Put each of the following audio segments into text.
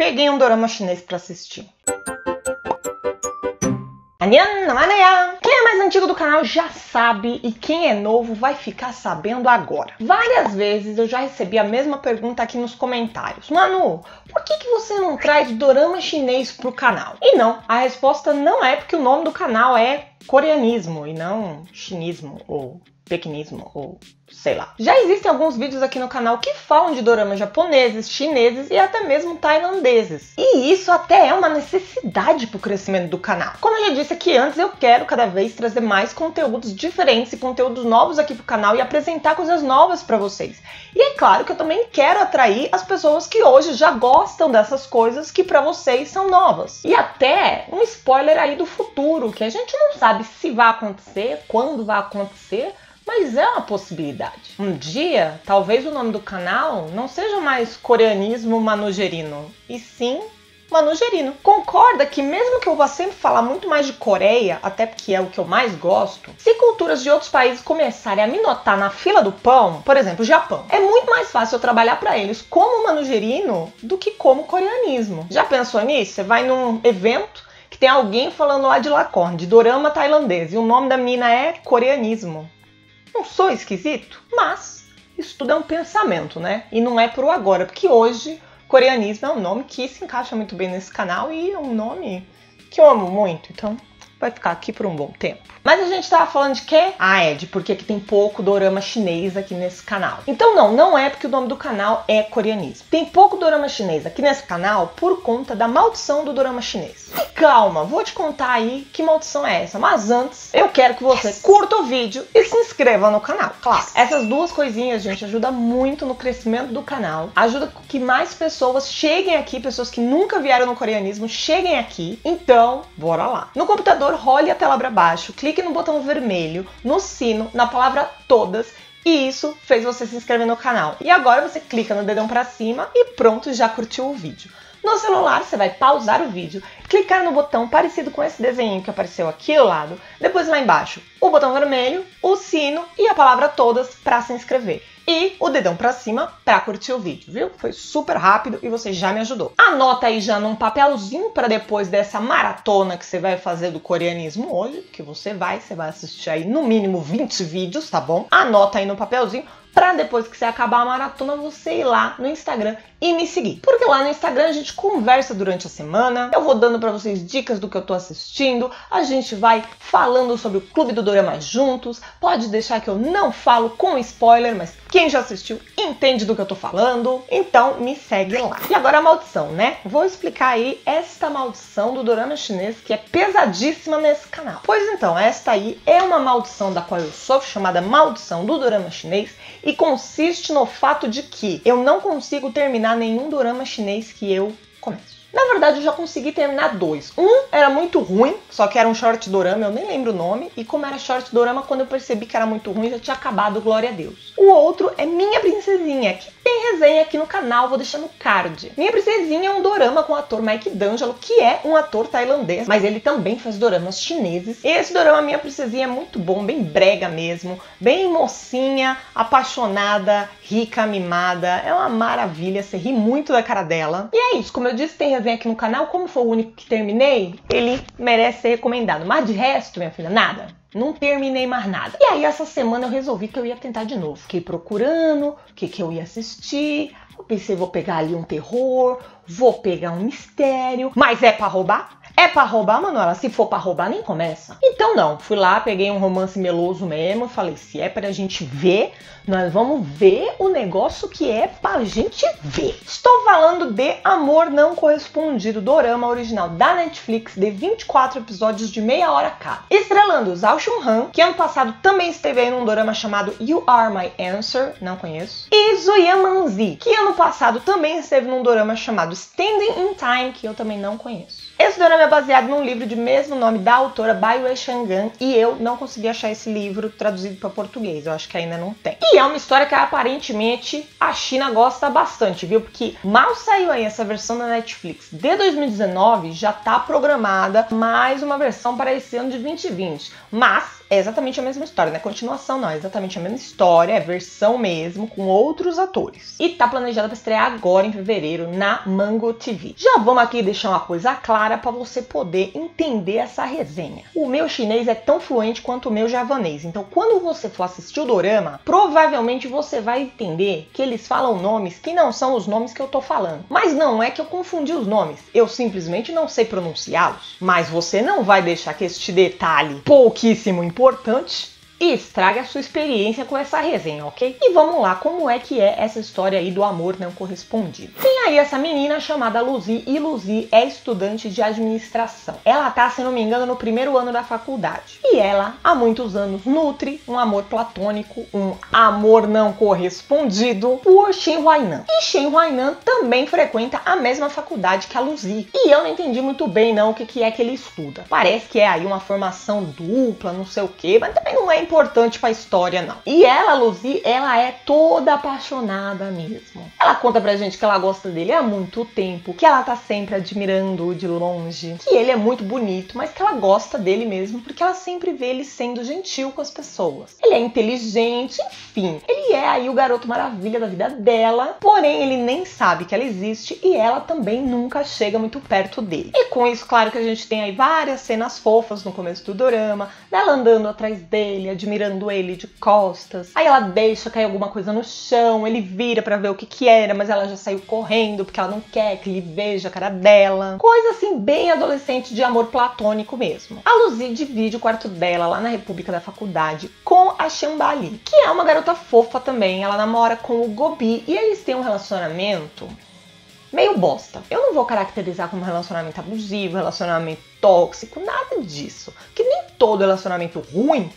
peguei um dorama chinês para assistir. Quem é mais antigo do canal já sabe e quem é novo vai ficar sabendo agora. Várias vezes eu já recebi a mesma pergunta aqui nos comentários. Manu, por que, que você não traz dorama chinês pro canal? E não, a resposta não é porque o nome do canal é coreanismo e não chinismo ou pequinismo ou sei lá. Já existem alguns vídeos aqui no canal que falam de doramas japoneses, chineses e até mesmo tailandeses. E isso até é uma necessidade para o crescimento do canal. Como eu já disse aqui antes, eu quero cada vez trazer mais conteúdos diferentes e conteúdos novos aqui pro canal e apresentar coisas novas para vocês. E é claro que eu também quero atrair as pessoas que hoje já gostam dessas coisas que para vocês são novas. E até um spoiler aí do futuro, que a gente não sabe se vai acontecer, quando vai acontecer, mas é uma possibilidade. Um dia, talvez o nome do canal não seja mais coreanismo manugerino, e sim manugerino. Concorda que mesmo que eu vá sempre falar muito mais de Coreia, até porque é o que eu mais gosto, se culturas de outros países começarem a me notar na fila do pão, por exemplo, Japão, é muito mais fácil eu trabalhar para eles como manugerino do que como coreanismo. Já pensou nisso? Você vai num evento que tem alguém falando lá de Lacorne, de dorama tailandês, e o nome da menina é coreanismo. Não sou esquisito, mas isso tudo é um pensamento, né? E não é pro agora, porque hoje coreanismo é um nome que se encaixa muito bem nesse canal e é um nome que eu amo muito, então vai ficar aqui por um bom tempo. Mas a gente tava falando de quê? Ah, é, de porque que tem pouco dorama chinês aqui nesse canal. Então não, não é porque o nome do canal é coreanismo. Tem pouco dorama chinês aqui nesse canal por conta da maldição do dorama chinês. E calma, vou te contar aí que maldição é essa. Mas antes, eu quero que você curta o vídeo e se inscreva no canal. Claro, essas duas coisinhas, gente, ajuda muito no crescimento do canal. Ajuda que mais pessoas cheguem aqui, pessoas que nunca vieram no coreanismo, cheguem aqui. Então, bora lá. No computador, role a tela para baixo, clique clique no botão vermelho, no sino, na palavra todas e isso fez você se inscrever no canal. E agora você clica no dedão para cima e pronto, já curtiu o vídeo. No celular, você vai pausar o vídeo, clicar no botão parecido com esse desenho que apareceu aqui ao lado, depois lá embaixo, o botão vermelho, o sino e a palavra todas para se inscrever e o dedão para cima para curtir o vídeo, viu? Foi super rápido e você já me ajudou. Anota aí já num papelzinho para depois dessa maratona que você vai fazer do coreanismo hoje, que você vai, você vai assistir aí no mínimo 20 vídeos, tá bom? Anota aí no papelzinho para depois que você acabar a maratona você ir lá no Instagram e me seguir. Porque lá no Instagram a gente conversa durante a semana, eu vou dando para vocês dicas do que eu tô assistindo, a gente vai falando sobre o Clube do Dorama juntos. Pode deixar que eu não falo com spoiler, mas quem já assistiu entende do que eu tô falando. Então me segue lá. E agora a maldição, né? Vou explicar aí esta maldição do dorama chinês que é pesadíssima nesse canal. Pois então, esta aí é uma maldição da qual eu sofro, chamada maldição do dorama chinês, e consiste no fato de que eu não consigo terminar nenhum dorama chinês que eu começo. Na verdade, eu já consegui terminar dois. Um era muito ruim, só que era um short dorama, eu nem lembro o nome. E como era short dorama, quando eu percebi que era muito ruim, já tinha acabado, glória a Deus. O outro é Minha Princesinha, que tem resenha aqui no canal, vou deixar no card. Minha Princesinha é um dorama com o ator Mike D'Angelo, que é um ator tailandês, mas ele também faz doramas chineses. E esse dorama Minha Princesinha é muito bom, bem brega mesmo, bem mocinha, apaixonada, rica, mimada. É uma maravilha, você ri muito da cara dela. E é isso, como eu disse, tem resenha aqui no canal. Como foi o único que terminei, ele merece ser recomendado. Mas de resto, minha filha, nada. Não terminei mais nada. E aí, essa semana eu resolvi que eu ia tentar de novo. Fiquei procurando o que, que eu ia assistir. Eu pensei, vou pegar ali um terror, vou pegar um mistério. Mas é para roubar? É pra roubar, Manuela? Se for pra roubar, nem começa. Então não, fui lá, peguei um romance meloso mesmo, falei, se é pra gente ver, nós vamos ver o negócio que é pra gente ver. Estou falando de Amor Não Correspondido, dorama original da Netflix, de 24 episódios de meia hora cada. Estrelando Zhao Shun Han, que ano passado também esteve aí num dorama chamado You Are My Answer, não conheço. E Zuya Manzi, que ano passado também esteve num dorama chamado Standing in Time, que eu também não conheço. Esse dorama é baseado num livro de mesmo nome da autora Bai Wei Shangan e eu não consegui achar esse livro traduzido para português, eu acho que ainda não tem. E é uma história que aparentemente a China gosta bastante, viu? Porque mal saiu aí essa versão da Netflix de 2019, já tá programada mais uma versão para esse ano de 2020. Mas é exatamente a mesma história, não é continuação não, é exatamente a mesma história, é versão mesmo, com outros atores. E tá planejada para estrear agora em fevereiro na Mango TV. Já vamos aqui deixar uma coisa clara para você poder entender essa resenha. O meu chinês é tão fluente quanto o meu javanês, então quando você for assistir o dorama, provavelmente você vai entender que eles falam nomes que não são os nomes que eu tô falando. Mas não é que eu confundi os nomes, eu simplesmente não sei pronunciá-los. Mas você não vai deixar que este detalhe pouquíssimo importante importante e estraga a sua experiência com essa resenha, ok? E vamos lá, como é que é essa história aí do amor não correspondido? Tem aí essa menina chamada Luzi, e Luzi é estudante de administração. Ela tá, se não me engano, no primeiro ano da faculdade. E ela, há muitos anos, nutre um amor platônico, um amor não correspondido por Shen Huainan. E Shen Huainan também frequenta a mesma faculdade que a Luzi. E eu não entendi muito bem, não, o que, que é que ele estuda. Parece que é aí uma formação dupla, não sei o que, mas também não é importante para a história, não. E ela, Luzi, ela é toda apaixonada mesmo. Ela conta pra gente que ela gosta dele há muito tempo, que ela tá sempre admirando de longe, que ele é muito bonito, mas que ela gosta dele mesmo porque ela sempre vê ele sendo gentil com as pessoas. Ele é inteligente, enfim. Ele é aí o garoto maravilha da vida dela, porém ele nem sabe que ela existe e ela também nunca chega muito perto dele. E com isso, claro que a gente tem aí várias cenas fofas no começo do dorama, dela andando atrás dele, admirando ele de costas. Aí ela deixa cair alguma coisa no chão, ele vira para ver o que que era, mas ela já saiu correndo porque ela não quer que ele veja a cara dela. Coisa assim bem adolescente de amor platônico mesmo. A Luzi divide o quarto dela lá na República da Faculdade com a Shambali, que é uma garota fofa também. Ela namora com o Gobi e eles têm um relacionamento meio bosta. Eu não vou caracterizar como relacionamento abusivo, relacionamento tóxico, nada disso. Que nem todo relacionamento ruim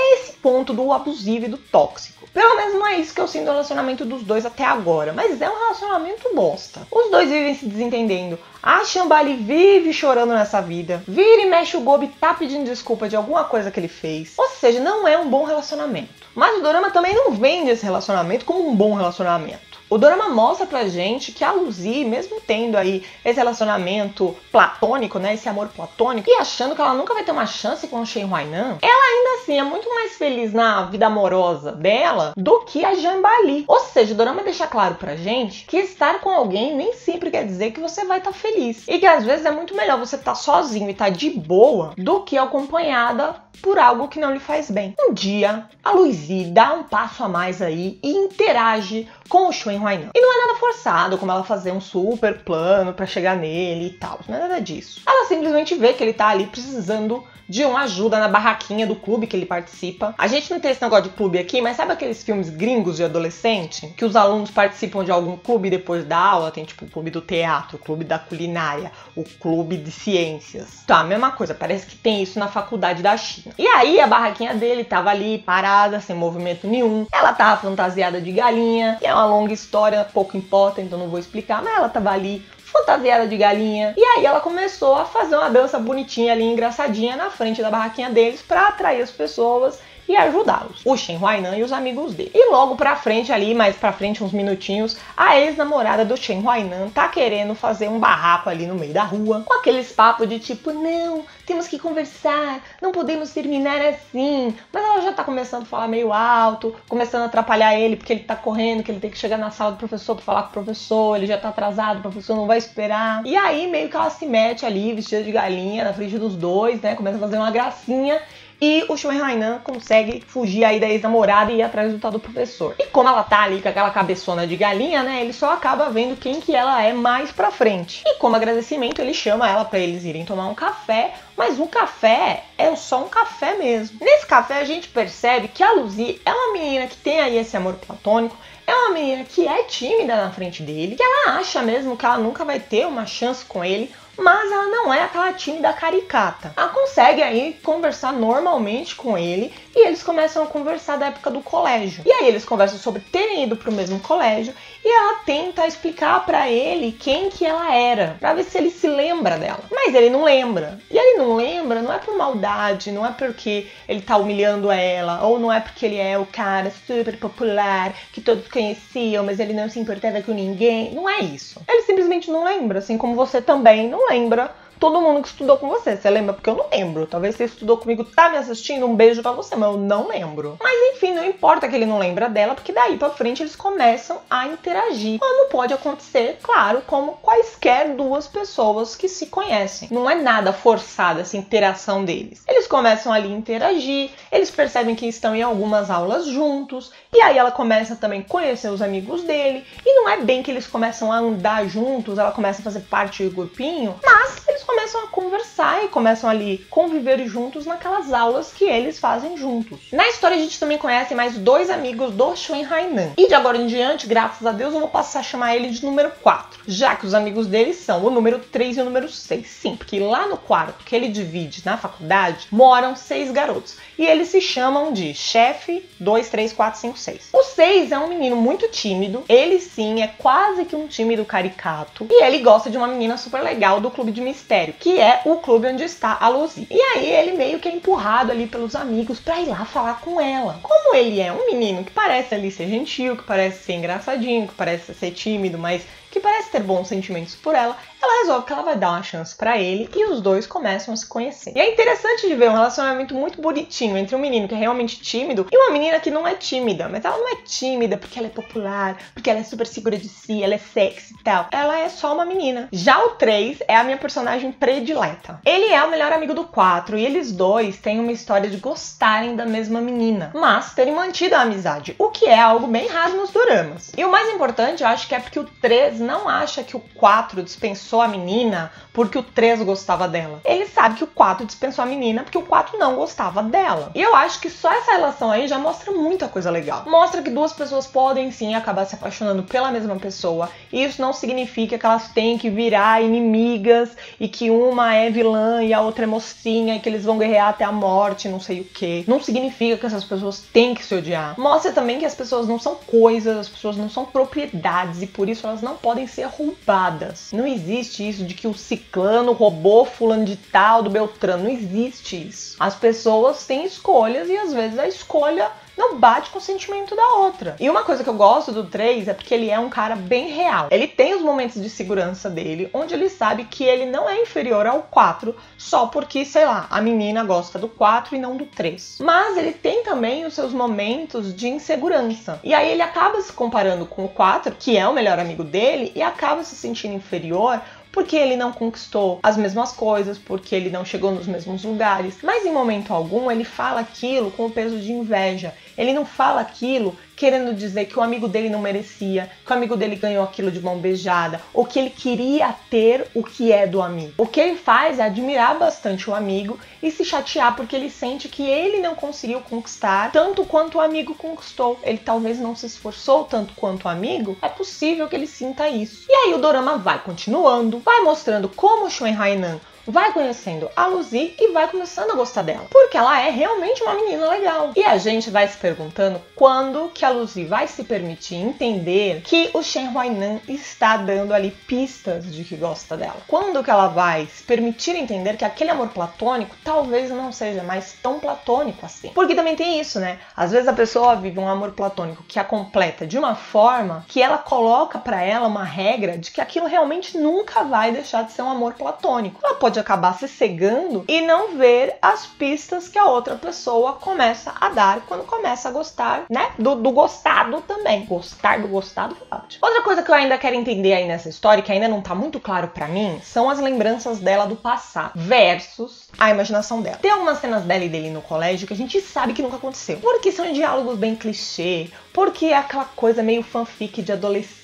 é esse ponto do abusivo e do tóxico. Pelo menos não é isso que eu sinto no relacionamento dos dois até agora, mas é um relacionamento bosta. Os dois vivem se desentendendo. A Shambali vive chorando nessa vida. Vira e mexe o Gobi tá pedindo desculpa de alguma coisa que ele fez. Ou seja, não é um bom relacionamento. Mas o Dorama também não vende esse relacionamento como um bom relacionamento. O drama mostra pra gente que a Luzi, mesmo tendo aí esse relacionamento platônico, né, esse amor platônico, e achando que ela nunca vai ter uma chance com o Shen Huainan, ela ainda assim é muito mais feliz na vida amorosa dela do que a Jambali. Ou seja, o drama deixa claro pra gente que estar com alguém nem sempre quer dizer que você vai estar tá feliz. E que às vezes é muito melhor você estar tá sozinho e estar tá de boa do que acompanhada por algo que não lhe faz bem. Um dia, a Luizy dá um passo a mais aí e interage com o Shen Huainan. E não é nada forçado, como ela fazer um super plano para chegar nele e tal. Não é nada disso. Ela simplesmente vê que ele tá ali precisando uma ajuda na barraquinha do clube que ele participa. A gente não tem esse negócio de clube aqui, mas sabe aqueles filmes gringos de adolescente? Que os alunos participam de algum clube depois da aula? Tem tipo o clube do teatro, o clube da culinária, o clube de ciências. Tá, mesma coisa, parece que tem isso na faculdade da China. E aí a barraquinha dele tava ali parada, sem movimento nenhum. Ela tava fantasiada de galinha, que é uma longa história, pouco importa, então não vou explicar, mas ela tava ali fantasiada de galinha. E aí ela começou a fazer uma dança bonitinha ali, engraçadinha, na frente da barraquinha deles para atrair as pessoas e ajudá-los. O Shen Huainan e os amigos dele. E logo pra frente ali, mais pra frente uns minutinhos, a ex-namorada do Shen Huainan tá querendo fazer um barraco ali no meio da rua, com aqueles papos de tipo, não, temos que conversar, não podemos terminar assim. Mas ela já tá começando a falar meio alto, começando a atrapalhar ele porque ele tá correndo, que ele tem que chegar na sala do professor pra falar com o professor, ele já tá atrasado, o professor não vai esperar. E aí meio que ela se mete ali, vestida de galinha, na frente dos dois, né? Começa a fazer uma gracinha e o Shuei Hainan consegue fugir aí da ex-namorada e ir atrás do tal do professor. E como ela tá ali com aquela cabeçona de galinha, né? Ele só acaba vendo quem que ela é mais pra frente. E como agradecimento, ele chama ela para eles irem tomar um café. Mas o café é só um café mesmo. Nesse café a gente percebe que a Luzi é uma menina que tem aí esse amor platônico, é uma menina que é tímida na frente dele, que ela acha mesmo que ela nunca vai ter uma chance com ele, mas ela não é aquela tímida caricata. Ela consegue aí conversar normalmente com ele e eles começam a conversar da época do colégio. E aí eles conversam sobre terem ido pro mesmo colégio e ela tenta explicar para ele quem que ela era, para ver se ele se lembra dela. Mas ele não lembra. E ele não lembra, não é por maldade, não é porque ele tá humilhando ela, ou não é porque ele é o cara super popular que todos conheciam, mas ele não se importava com ninguém. Não é isso. Ele simplesmente não lembra, assim como você também não lembra todo mundo que estudou com você. Você lembra? Porque eu não lembro. Talvez você estudou comigo, tá me assistindo, um beijo para você, mas eu não lembro. Mas enfim, não importa que ele não lembra dela, porque daí para frente eles começam a interagir. Como pode acontecer, claro, como quaisquer duas pessoas que se conhecem. Não é nada forçada essa interação deles. Eles começam ali a interagir, eles percebem que estão em algumas aulas juntos, e aí ela começa também a conhecer os amigos dele, e não é bem que eles começam a andar juntos, ela começa a fazer parte do grupinho, mas começam a conversar e começam ali conviver juntos naquelas aulas que eles fazem juntos. Na história a gente também conhece mais dois amigos do Shuen Hainan. E de agora em diante, graças a Deus, eu vou passar a chamar ele de número 4, já que os amigos dele são o número 3 e o número 6. Sim, porque lá no quarto que ele divide na faculdade, moram seis garotos. E eles se chamam de chefe 2, 3, 4, 5, 6. O 6 é um menino muito tímido. Ele sim é quase que um tímido caricato. E ele gosta de uma menina super legal do clube de mistério, que é o clube onde está a Lucy. E aí ele meio que é empurrado ali pelos amigos para ir lá falar com ela. Como ele é um menino que parece ali ser gentil, que parece ser engraçadinho, que parece ser tímido, mas que parece ter bons sentimentos por ela, ela resolve que ela vai dar uma chance para ele e os dois começam a se conhecer. E é interessante de ver um relacionamento muito bonitinho entre um menino que é realmente tímido e uma menina que não é tímida, mas ela não é tímida porque ela é popular, porque ela é super segura de si, ela é sexy e tal. Ela é só uma menina. Já o 3 é a minha personagem predileta. Ele é o melhor amigo do 4 e eles dois têm uma história de gostarem da mesma menina, mas terem mantido a amizade, o que é algo bem raro nos doramas. E o mais importante, eu acho que é porque o 3 não acha que o 4 dispensou dispensou a menina porque o 3 gostava dela. Ele sabe que o 4 dispensou a menina porque o 4 não gostava dela. E eu acho que só essa relação aí já mostra muita coisa legal. Mostra que duas pessoas podem sim acabar se apaixonando pela mesma pessoa. E isso não significa que elas têm que virar inimigas e que uma é vilã e a outra é mocinha e que eles vão guerrear até a morte, não sei o que. Não significa que essas pessoas têm que se odiar. Mostra também que as pessoas não são coisas, as pessoas não são propriedades e por isso elas não podem ser roubadas. Não existe existe isso de que o ciclano roubou fulano de tal do Beltrano. Não existe isso. As pessoas têm escolhas e às vezes a escolha não bate com o sentimento da outra. E uma coisa que eu gosto do 3 é porque ele é um cara bem real. Ele tem os momentos de segurança dele, onde ele sabe que ele não é inferior ao 4 só porque, sei lá, a menina gosta do 4 e não do 3. Mas ele tem também os seus momentos de insegurança. E aí ele acaba se comparando com o 4, que é o melhor amigo dele, e acaba se sentindo inferior porque ele não conquistou as mesmas coisas, porque ele não chegou nos mesmos lugares. Mas em momento algum ele fala aquilo com o peso de inveja. Ele não fala aquilo querendo dizer que o amigo dele não merecia, que o amigo dele ganhou aquilo de mão beijada, ou que ele queria ter o que é do amigo. O que ele faz é admirar bastante o amigo e se chatear porque ele sente que ele não conseguiu conquistar tanto quanto o amigo conquistou. Ele talvez não se esforçou tanto quanto o amigo. É possível que ele sinta isso. E aí o dorama vai continuando, vai mostrando como o Shuen Hainan vai conhecendo a Luzi e vai começando a gostar dela, porque ela é realmente uma menina legal. E a gente vai se perguntando quando que a Luzi vai se permitir entender que o Shen Huainan está dando ali pistas de que gosta dela. Quando que ela vai se permitir entender que aquele amor platônico talvez não seja mais tão platônico assim. Porque também tem isso, né? Às vezes a pessoa vive um amor platônico que a completa de uma forma que ela coloca para ela uma regra de que aquilo realmente nunca vai deixar de ser um amor platônico. Ela pode acabar se cegando e não ver as pistas que a outra pessoa começa a dar quando começa a gostar, né? Do, do gostado também. Gostar do gostado foi ótimo. Outra coisa que eu ainda quero entender aí nessa história, que ainda não tá muito claro para mim, são as lembranças dela do passado versus a imaginação dela. Tem algumas cenas dela e dele no colégio que a gente sabe que nunca aconteceu. Porque são diálogos bem clichê, porque é aquela coisa meio fanfic de adolescente.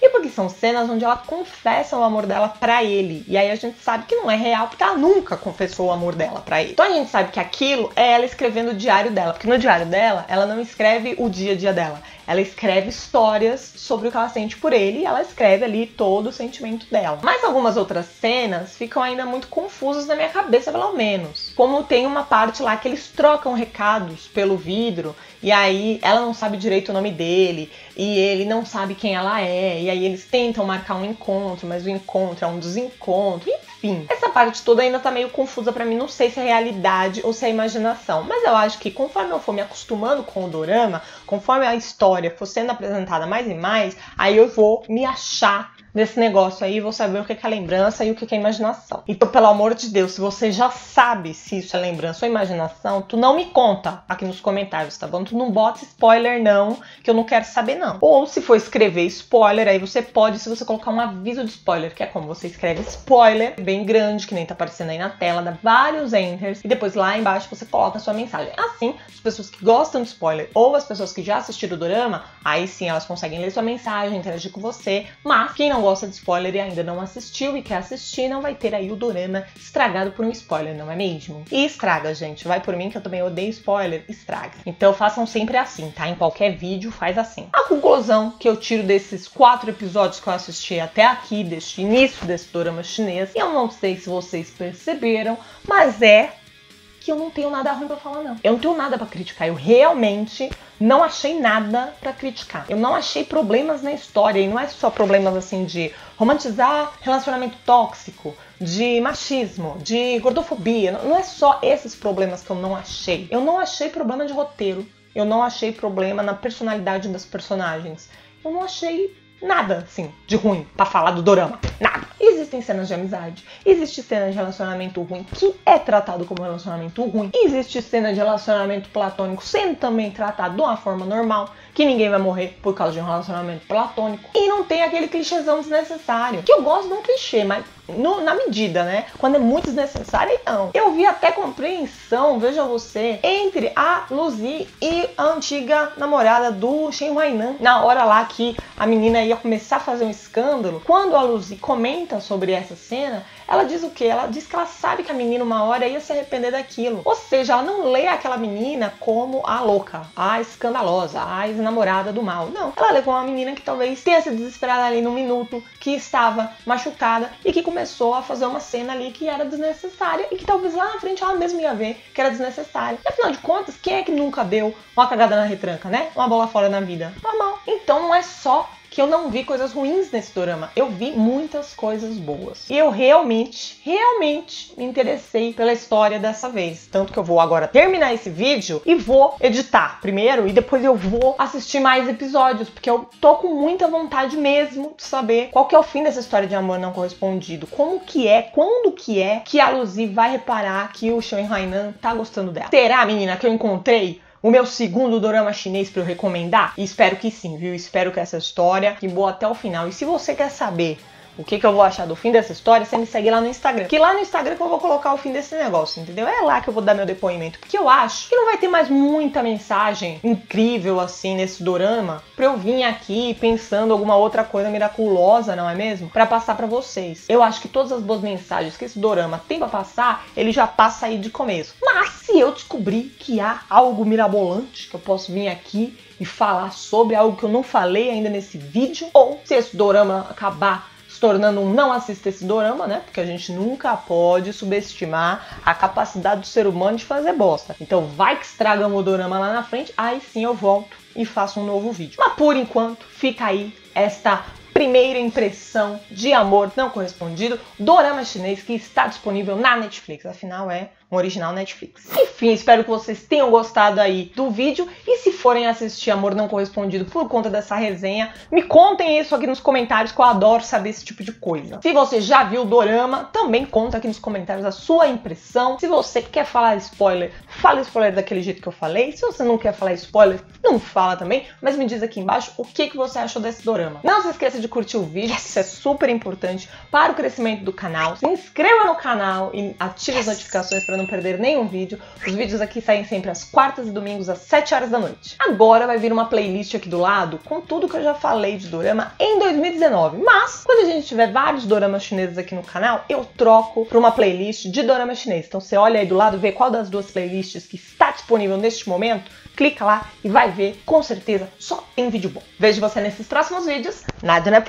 E porque são cenas onde ela confessa o amor dela para ele. E aí a gente sabe que não é real, porque ela nunca confessou o amor dela para ele. Então a gente sabe que aquilo é ela escrevendo o diário dela, porque no diário dela, ela não escreve o dia a dia dela. Ela escreve histórias sobre o que ela sente por ele e ela escreve ali todo o sentimento dela. Mas algumas outras cenas ficam ainda muito confusas na minha cabeça, pelo menos. Como tem uma parte lá que eles trocam recados pelo vidro e aí ela não sabe direito o nome dele e ele não sabe quem ela é. E aí eles tentam marcar um encontro, mas o encontro é um desencontro. Essa parte toda ainda tá meio confusa para mim. Não sei se é realidade ou se é imaginação. Mas eu acho que conforme eu for me acostumando com o dorama, conforme a história for sendo apresentada mais e mais, aí eu vou me achar nesse negócio aí, vou saber o que é lembrança e o que é imaginação. Então, pelo amor de Deus, se você já sabe se isso é lembrança ou imaginação, tu não me conta aqui nos comentários, tá bom? Tu não bota spoiler não, que eu não quero saber não. Ou se for escrever spoiler, aí você pode, se você colocar um aviso de spoiler, que é como você escreve spoiler, bem grande, que nem tá aparecendo aí na tela, dá vários enters, e depois lá embaixo você coloca a sua mensagem. Assim, as pessoas que gostam de spoiler ou as pessoas que já assistiram o dorama, aí sim elas conseguem ler sua mensagem, interagir com você, mas quem não gosta de spoiler e ainda não assistiu e quer assistir, não vai ter aí o dorama estragado por um spoiler, não é mesmo? E estraga, gente. Vai por mim que eu também odeio spoiler, estraga. Então façam sempre assim, tá? Em qualquer vídeo faz assim. A conclusão que eu tiro desses quatro episódios que eu assisti até aqui, deste início desse dorama chinês, eu não sei se vocês perceberam, mas é que eu não tenho nada ruim para falar, não. Eu não tenho nada para criticar. Eu realmente não achei nada para criticar. Eu não achei problemas na história. E não é só problemas assim de romantizar relacionamento tóxico, de machismo, de gordofobia. Não é só esses problemas que eu não achei. Eu não achei problema de roteiro. Eu não achei problema na personalidade das personagens. Eu não achei nada, assim, de ruim para falar do dorama. Nada. Existem cenas de amizade, existe cena de relacionamento ruim que é tratado como relacionamento ruim, existe cena de relacionamento platônico sendo também tratado de uma forma normal, que ninguém vai morrer por causa de um relacionamento platônico, e não tem aquele clichêzão desnecessário. Que eu gosto de um clichê, mas no, na medida, né? Quando é muito desnecessário, não. Eu vi até compreensão, veja você, entre a Luzi e a antiga namorada do Shen Huainan. Na hora lá que a menina ia começar a fazer um escândalo, quando a Luzi comenta sobre essa cena, ela diz o quê? Ela diz que ela sabe que a menina uma hora ia se arrepender daquilo. Ou seja, ela não lê aquela menina como a louca, a escandalosa, a ex-namorada do mal. Não. Ela levou uma menina que talvez tenha se desesperado ali no minuto, que estava machucada e que começou a fazer uma cena ali que era desnecessária e que talvez lá na frente ela mesma ia ver que era desnecessária. E afinal de contas, quem é que nunca deu uma cagada na retranca, né? Uma bola fora na vida? Normal. Então não é só que eu não vi coisas ruins nesse dorama. Eu vi muitas coisas boas. E eu realmente, realmente me interessei pela história dessa vez. Tanto que eu vou agora terminar esse vídeo e vou editar primeiro e depois eu vou assistir mais episódios, porque eu tô com muita vontade mesmo de saber qual que é o fim dessa história de amor não correspondido. Como que é, quando que é que a Luzi vai reparar que o Shen Hainan tá gostando dela. Será, menina, que eu encontrei o meu segundo dorama chinês para eu recomendar? espero que sim, viu? Espero que essa história que boa até o final. E se você quer saber o que, que eu vou achar do fim dessa história, você me segue lá no Instagram. Que lá no Instagram que eu vou colocar o fim desse negócio, entendeu? É lá que eu vou dar meu depoimento. Porque eu acho que não vai ter mais muita mensagem incrível assim nesse dorama pra eu vir aqui pensando alguma outra coisa miraculosa, não é mesmo? Para passar para vocês. Eu acho que todas as boas mensagens que esse dorama tem pra passar, ele já passa aí de começo. Mas se eu descobrir que há algo mirabolante que eu posso vir aqui e falar sobre algo que eu não falei ainda nesse vídeo, ou se esse dorama acabar tornando um não assista esse dorama, né? Porque a gente nunca pode subestimar a capacidade do ser humano de fazer bosta. Então vai que estraga o dorama lá na frente, aí sim eu volto e faço um novo vídeo. Mas por enquanto, fica aí esta primeira impressão de amor não correspondido, dorama chinês que está disponível na Netflix. Afinal, é um original Netflix. Enfim, espero que vocês tenham gostado aí do vídeo e se forem assistir Amor Não Correspondido por conta dessa resenha, me contem isso aqui nos comentários que eu adoro saber esse tipo de coisa. Se você já viu o Dorama, também conta aqui nos comentários a sua impressão. Se você quer falar spoiler, fala spoiler daquele jeito que eu falei. Se você não quer falar spoiler, não fala também, mas me diz aqui embaixo o que, que você achou desse Dorama. Não se esqueça de curtir o vídeo, isso é super importante para o crescimento do canal. Se inscreva no canal e ative as notificações para não não perder nenhum vídeo. Os vídeos aqui saem sempre às quartas e domingos às 7 horas da noite. Agora vai vir uma playlist aqui do lado com tudo que eu já falei de dorama em 2019. Mas, quando a gente tiver vários doramas chineses aqui no canal, eu troco para uma playlist de dorama chinês. Então você olha aí do lado, vê qual das duas playlists que está disponível neste momento, clica lá e vai ver, com certeza só tem vídeo bom. Vejo você nesses próximos vídeos. Nada não é